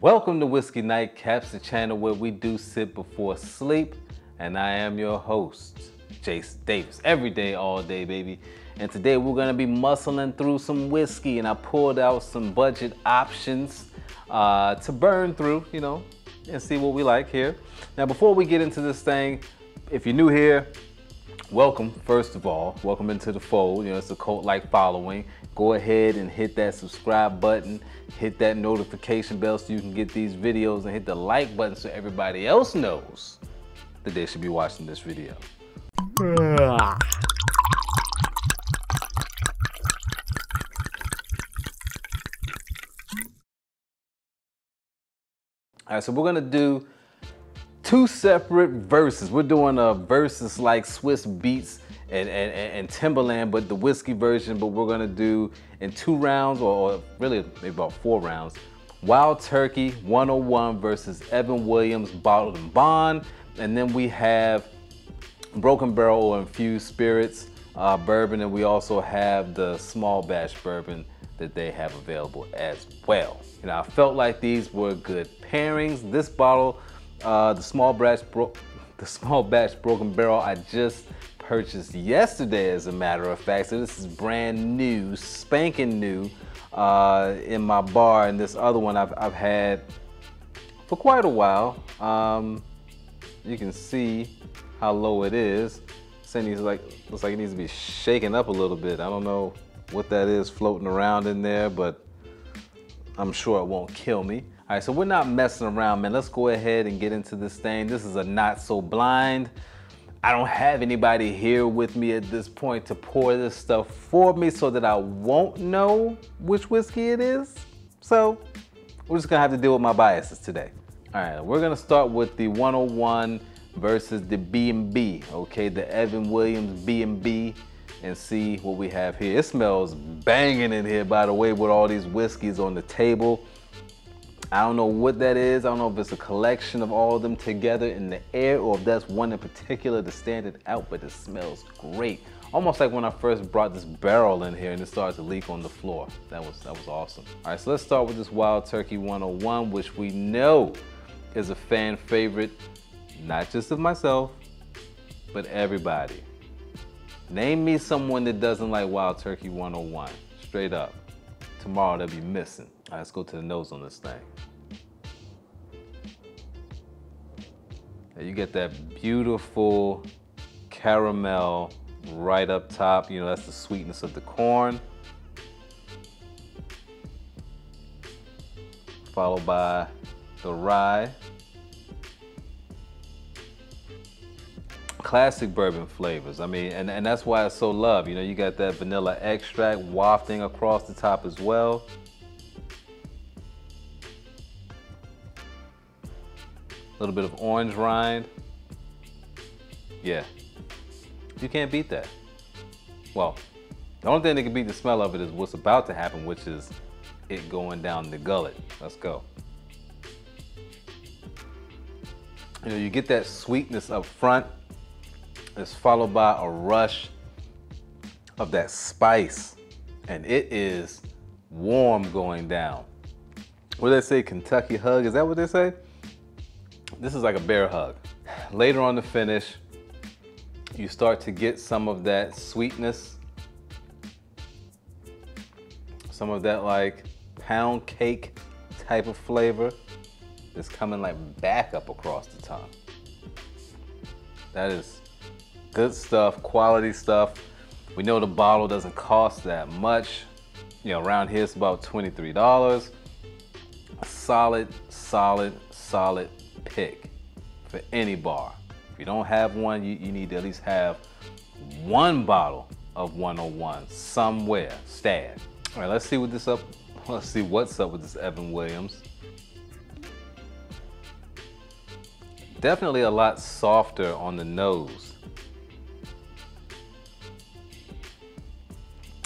Welcome to Whiskey Nightcaps, the channel where we do sit before sleep, and I am your host, Jarray Davis. Every day, all day, baby. And today we're gonna be muscling through some whiskey, and I pulled out some budget options uh, to burn through, you know, and see what we like here. Now, before we get into this thing, if you're new here, welcome, first of all. Welcome into the fold. You know, it's a cult-like following. Go ahead and hit that subscribe button, hit that notification bell so you can get these videos and hit the like button so everybody else knows that they should be watching this video. All right, so we're gonna do two separate verses. We're doing a verses like Swizz Beatz and, and, and Timbaland, but the whiskey version, but we're gonna do in two rounds, or, or really maybe about four rounds. Wild Turkey 101 versus Evan Williams Bottled and Bond. And then we have Broken Barrel or Infused Spirits uh, bourbon, and we also have the small batch bourbon that they have available as well. Know, I felt like these were good pairings. This bottle, uh, the small batch, the small batch Broken Barrel, I just purchased yesterday, as a matter of fact. So this is brand new, spanking new uh, in my bar. And this other one I've, I've had for quite a while. Um, you can see how low it is. Cindy's like, looks like it needs to be shaken up a little bit. I don't know what that is floating around in there, but I'm sure it won't kill me. All right, so we're not messing around, man. Let's go ahead and get into this thing. This is a not so blind. I don't have anybody here with me at this point to pour this stuff for me so that I won't know which whiskey it is. So we're just gonna have to deal with my biases today. All right, we're gonna start with the 101 versus the B&B, okay? The Evan Williams B&B and see what we have here. It smells banging in here, by the way, with all these whiskeys on the table. I don't know what that is. I don't know if it's a collection of all of them together in the air or if that's one in particular to stand it out, but it smells great. Almost like when I first brought this barrel in here and it started to leak on the floor. That was, that was awesome. All right, so let's start with this Wild Turkey 101, which we know is a fan favorite, not just of myself, but everybody. Name me someone that doesn't like Wild Turkey 101, straight up. Tomorrow they'll be missing. Let's go to the nose on this thing. You get that beautiful caramel right up top. You know, that's the sweetness of the corn. Followed by the rye. Classic bourbon flavors. I mean, and, and that's why it's so loved. You know, you got that vanilla extract wafting across the top as well. A little bit of orange rind. Yeah, you can't beat that. Well, the only thing that can beat the smell of it is what's about to happen, which is it going down the gullet. Let's go. You know, you get that sweetness up front. It's followed by a rush of that spice. And it is warm going down. What do they say, Kentucky hug? Is that what they say? This is like a bear hug. Later on the finish, you start to get some of that sweetness, some of that like pound cake type of flavor that's coming like back up across the tongue. That is good stuff, quality stuff. We know the bottle doesn't cost that much. You know, around here it's about $23. A solid, solid, solid pick for any bar. If you don't have one, you, you need to at least have one bottle of 101 somewhere stashed. All right, let's see what this up. Let's see what's up with this Evan Williams. Definitely a lot softer on the nose.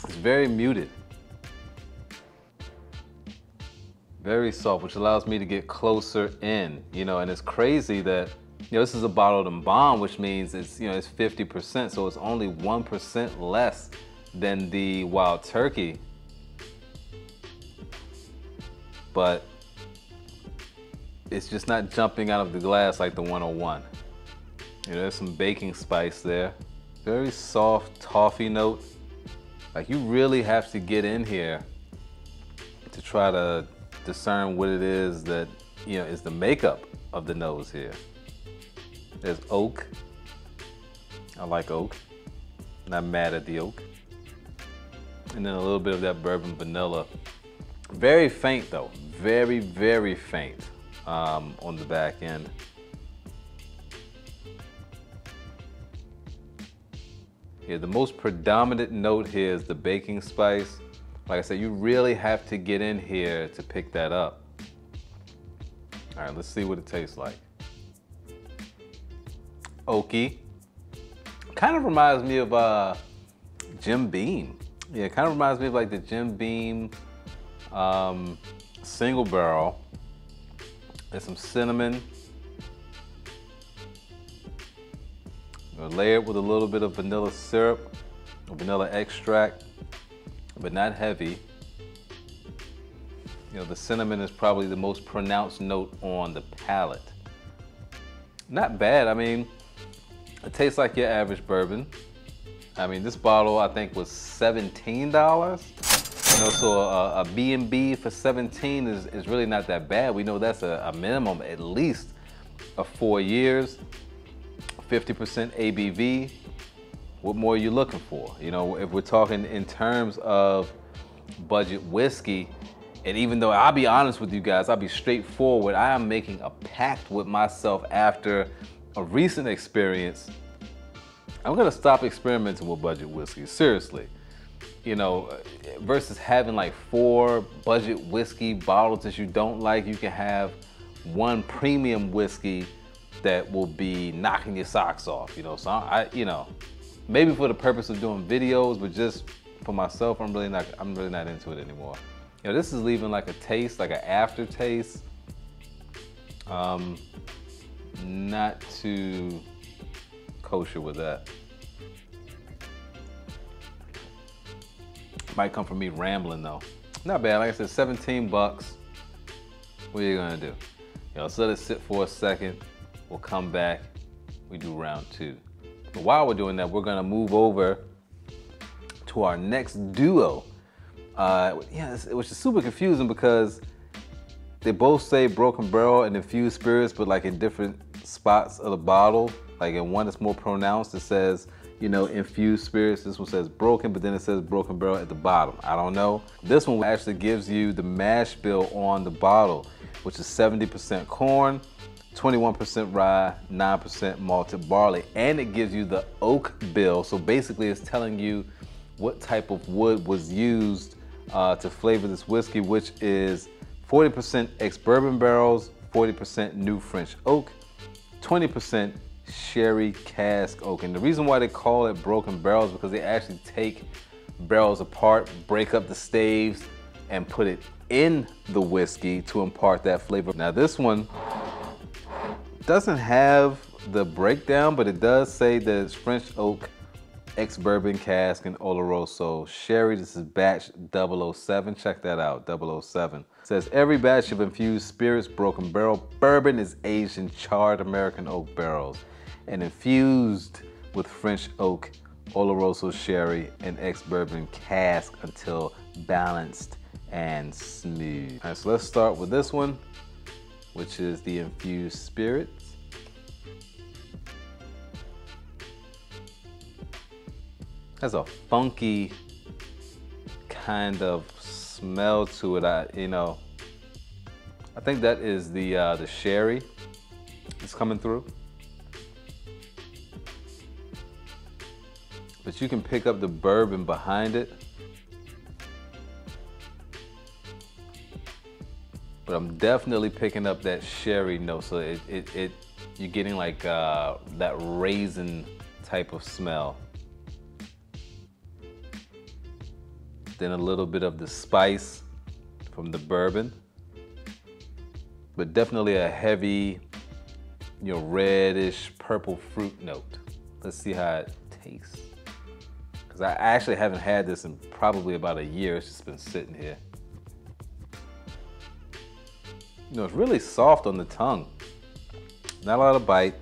It's very muted. Very soft, which allows me to get closer in, you know, and it's crazy that, you know, this is a bottled and bond, which means it's, you know, it's 50%, so it's only 1% less than the wild turkey. But it's just not jumping out of the glass like the 101. You know, there's some baking spice there. Very soft toffee note. Like you really have to get in here to try to discern what it is that, you know, is the makeup of the nose here. There's oak. I like oak. Not mad at the oak. And then a little bit of that bourbon vanilla. Very faint though, very, very faint um, on the back end. Yeah, the most predominant note here is the baking spice. Like I said, you really have to get in here to pick that up. All right, let's see what it tastes like. Oaky. Kind of reminds me of uh, Jim Beam. Yeah, kind of reminds me of like the Jim Beam um, single barrel. There's some cinnamon. Layer it with a little bit of vanilla syrup, or vanilla extract, but not heavy. You know, the cinnamon is probably the most pronounced note on the palate. Not bad. I mean, it tastes like your average bourbon. I mean, this bottle I think was $17. You know, so a, B&B for 17 is, is really not that bad. We know that's a, a minimum at least of four years, 50% ABV. What more are you looking for? You know, if we're talking in terms of budget whiskey, and even though I'll be honest with you guys, I'll be straightforward, I am making a pact with myself after a recent experience. I'm gonna stop experimenting with budget whiskey, seriously you know, versus having like four budget whiskey bottles that you don't like, you can have one premium whiskey that will be knocking your socks off, you know. So I, you know, maybe for the purpose of doing videos, but just for myself, I'm really not, I'm really not into it anymore. You know, this is leaving like a taste, like an aftertaste. Um, not too kosher with that. Might come from me rambling though. Not bad, like I said, 17 bucks. What are you gonna do? You know, let it sit for a second. We'll come back, we do round two. But while we're doing that, we're gonna move over to our next duo. Uh, yeah, which is super confusing because they both say broken barrel and infused spirits, but like in different spots of the bottle. Like in one, it's more pronounced. It says you know, infused spirits. This one says broken, but then it says broken barrel at the bottom. I don't know. This one actually gives you the mash bill on the bottle, which is 70% corn, 21% rye, 9% malted barley, and it gives you the oak bill. So basically it's telling you what type of wood was used uh, to flavor this whiskey, which is 40% ex-bourbon barrels, 40% new French oak, 20% sherry cask oak. And the reason why they call it broken barrels because they actually take barrels apart, break up the staves, and put it in the whiskey to impart that flavor. Now this one doesn't have the breakdown, but it does say that it's French oak, ex-bourbon cask, and Oloroso sherry. This is batch 007. Check that out, 007. It says every batch of infused spirits, broken barrel bourbon is aged in charred American oak barrels and infused with French oak, Oloroso sherry, and ex-bourbon cask until balanced and smooth. All right, so let's start with this one, which is the infused spirits. Has a funky kind of smell to it. I, you know, I think that is the uh, the sherry that's coming through. but you can pick up the bourbon behind it. But I'm definitely picking up that sherry note. So it, it, it you're getting like uh, that raisin type of smell. Then a little bit of the spice from the bourbon. But definitely a heavy, you know, reddish purple fruit note. Let's see how it tastes. Because I actually haven't had this in probably about a year. It's just been sitting here. You know, it's really soft on the tongue. Not a lot of bite.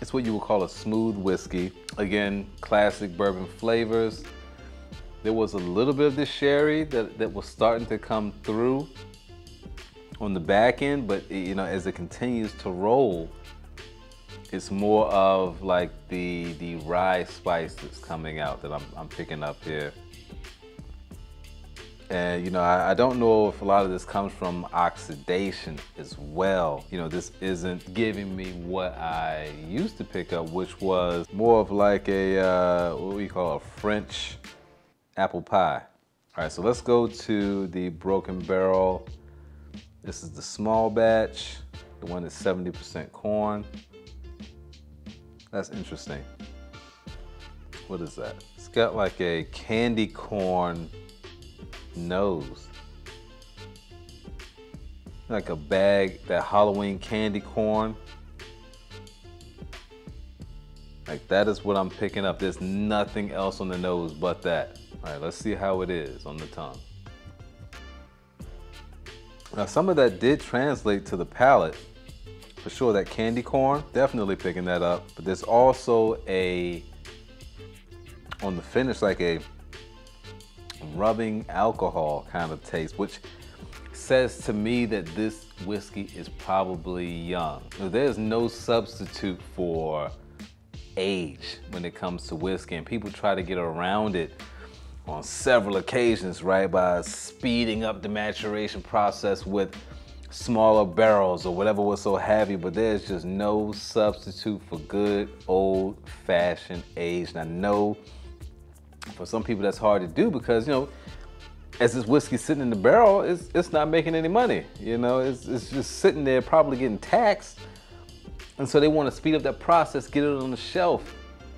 It's what you would call a smooth whiskey. Again, classic bourbon flavors. There was a little bit of the sherry that, that was starting to come through on the back end, but you know, as it continues to roll, it's more of like the the rye spice that's coming out that I'm, I'm picking up here. And you know, I, I, don't know if a lot of this comes from oxidation as well. You know, this isn't giving me what I used to pick up, which was more of like a, uh, what we call a French apple pie. All right, so let's go to the Broken Barrel. This is the small batch, the one that's 70% corn. That's interesting. What is that? It's got like a candy corn nose. Like a bag, that Halloween candy corn. Like that is what I'm picking up. There's nothing else on the nose but that. All right, let's see how it is on the tongue. Now some of that did translate to the palate. For sure, that candy corn, definitely picking that up. But there's also a, on the finish, like a rubbing alcohol kind of taste, which says to me that this whiskey is probably young. There's no substitute for age when it comes to whiskey, and people try to get around it on several occasions, right, by speeding up the maturation process with smaller barrels or whatever was so heavy, but there's just no substitute for good old fashioned age. And I know for some people that's hard to do because you know as this whiskey sitting in the barrel it's, it's not making any money you know it's, it's just sitting there probably getting taxed. And so they want to speed up that process get it on the shelf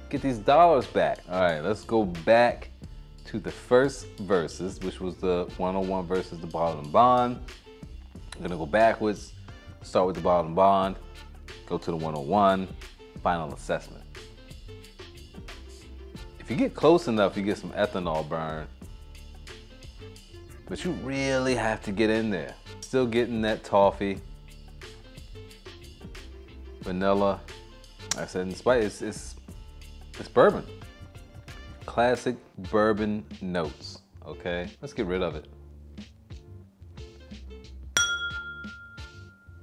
get these dollars back. All right let's go back to the first verses which was the 101 versus the bottle and bond. I'm gonna go backwards start with the bottle and bond go to the 101 final assessment if you get close enough, you get some ethanol burn. But you really have to get in there. Still getting that toffee, vanilla. Like I said, in spite, it's, it's, it's bourbon. Classic bourbon notes, okay? Let's get rid of it.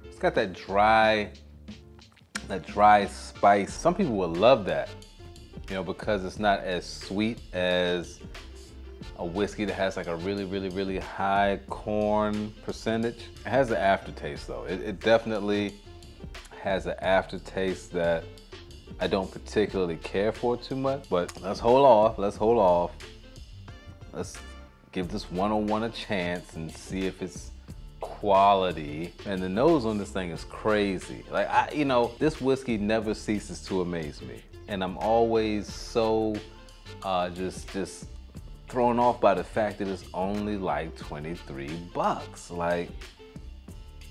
It's got that dry, that dry spice. Some people will love that you know, because it's not as sweet as a whiskey that has like a really, really, really high corn percentage. It has an aftertaste though. It, it definitely has an aftertaste that I don't particularly care for too much, but let's hold off, let's hold off. Let's give this 101 a chance and see if it's quality. And the nose on this thing is crazy. Like, I, you know, this whiskey never ceases to amaze me and I'm always so uh, just just thrown off by the fact that it's only like 23 bucks. Like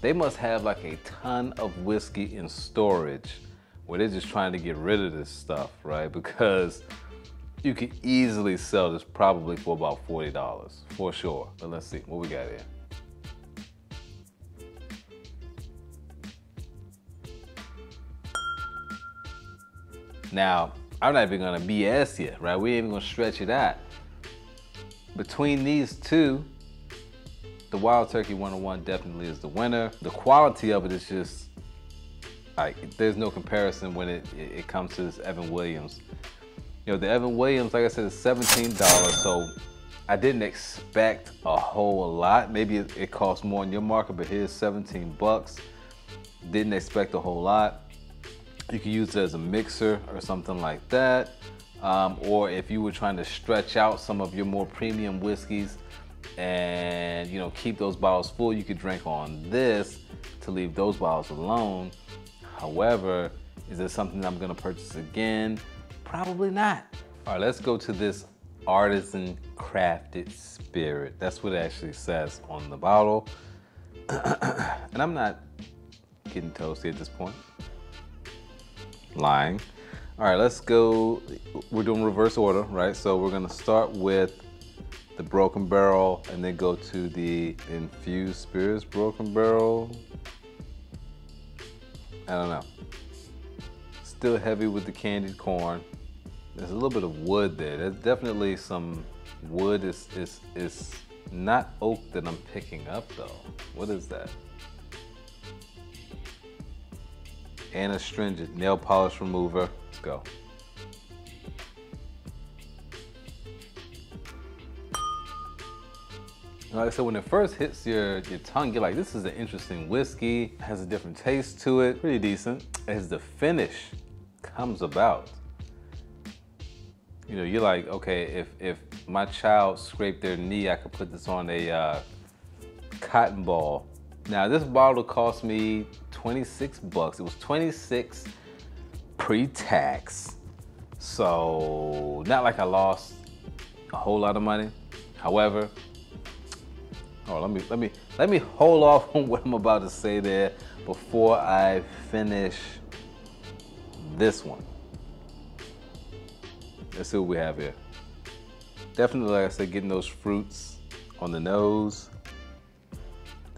they must have like a ton of whiskey in storage where they're just trying to get rid of this stuff, right? Because you could easily sell this probably for about $40 for sure. But let's see what we got here. Now, I'm not even gonna BS you, right? We ain't even gonna stretch it out. Between these two, the Wild Turkey 101 definitely is the winner. The quality of it is just, like, there's no comparison when it, it, comes to this Evan Williams. You know, the Evan Williams, like I said, is $17, so I didn't expect a whole lot. Maybe it, it costs more in your market, but here's 17 bucks. Didn't expect a whole lot. You can use it as a mixer or something like that. Um, or if you were trying to stretch out some of your more premium whiskeys and you know keep those bottles full, you could drink on this to leave those bottles alone. However, is this something I'm gonna purchase again? Probably not. All right, let's go to this artisan crafted spirit. That's what it actually says on the bottle. and I'm not getting toasty at this point lying. All right, let's go. We're doing reverse order, right? So we're gonna start with the broken barrel and then go to the infused spirits broken barrel. I don't know. Still heavy with the candied corn. There's a little bit of wood there. There's definitely some wood. Is is is not oak that I'm picking up though. What is that? And astringent nail polish remover. Let's go. Like I said, when it first hits your, your tongue, you're like, this is an interesting whiskey, it has a different taste to it, pretty decent. As the finish comes about, you know, you're like, okay, if, if my child scraped their knee, I could put this on a uh, cotton ball. Now this bottle cost me 26 bucks. It was 26 pre-tax. So not like I lost a whole lot of money. However, Oh, let me let me let me hold off on what I'm about to say there before I finish this one. Let's see what we have here. Definitely, like I said, getting those fruits on the nose.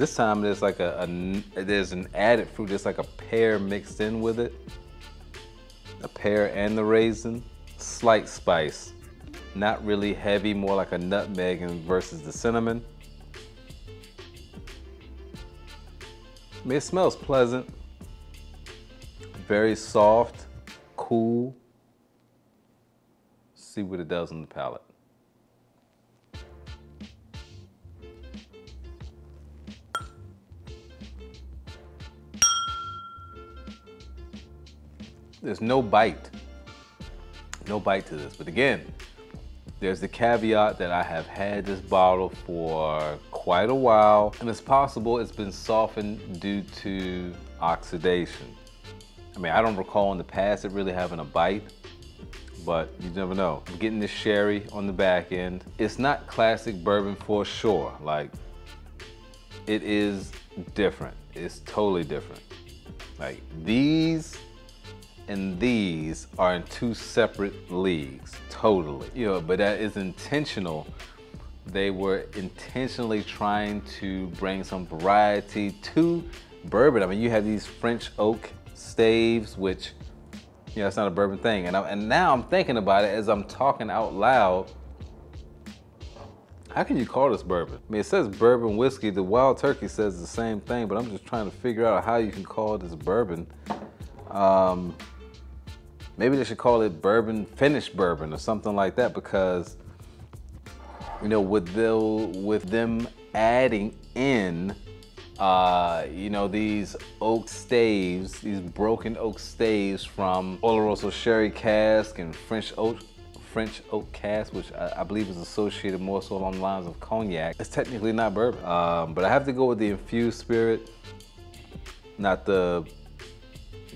This time there's like a, a there's an added fruit. There's like a pear mixed in with it. A pear and the raisin. Slight spice. Not really heavy, more like a nutmeg versus the cinnamon. I mean, it smells pleasant, very soft, cool. See what it does on the palate. There's no bite, no bite to this. But again, there's the caveat that I have had this bottle for quite a while, and it's possible it's been softened due to oxidation. I mean, I don't recall in the past it really having a bite, but you never know. I'm getting this sherry on the back end. It's not classic bourbon for sure. Like, it is different. It's totally different. Like, these and these are in two separate leagues, totally. You know, but that is intentional. They were intentionally trying to bring some variety to bourbon. I mean, you have these French oak staves, which, you know, it's not a bourbon thing. And, I, and now I'm thinking about it as I'm talking out loud. How can you call this bourbon? I mean, it says bourbon whiskey. The Wild Turkey says the same thing, but I'm just trying to figure out how you can call this bourbon. Um, Maybe they should call it bourbon, finished bourbon or something like that because, you know, with, the, with them adding in, uh, you know, these oak staves, these broken oak staves from Oloroso sherry cask and French oak French oak cask, which I, I, believe is associated more so along the lines of cognac. It's technically not bourbon, um, but I have to go with the infused spirit, not the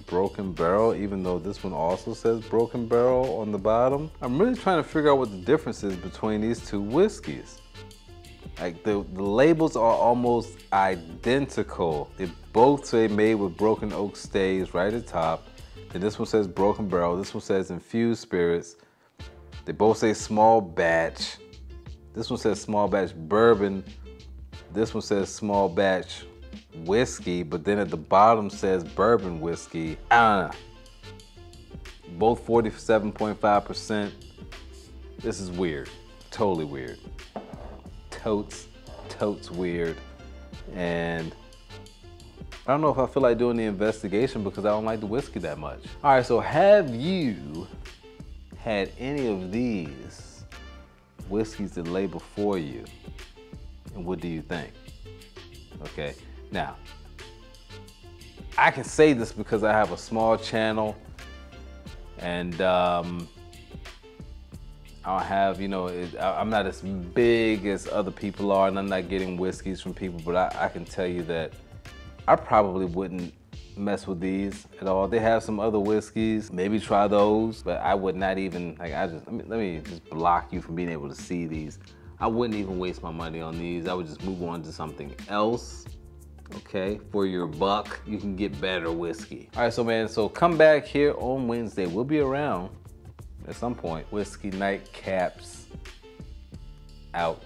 Broken Barrel, even though this one also says Broken Barrel on the bottom. I'm really trying to figure out what the difference is between these two whiskeys. Like the, the labels are almost identical. They both say made with broken oak staves right at the top. And this one says Broken Barrel, this one says Infused Spirits. They both say small batch. This one says small batch bourbon. This one says small batch whiskey, but then at the bottom says bourbon whiskey. Know. Both 47.5%. This is weird. Totally weird. Totes, totes weird. And I don't know if I feel like doing the investigation because I don't like the whiskey that much. All right, so have you had any of these whiskeys that lay before you? And what do you think? Okay. Now, I can say this because I have a small channel and um, I don't have, you know, it, I'm not as big as other people are and I'm not getting whiskeys from people, but I, I can tell you that I probably wouldn't mess with these at all. They have some other whiskeys, maybe try those, but I would not even, like I just, let me, let me just block you from being able to see these. I wouldn't even waste my money on these. I would just move on to something else okay? For your buck, you can get better whiskey. All right, so man, so come back here on Wednesday. We'll be around at some point. Whiskey Nightcaps out.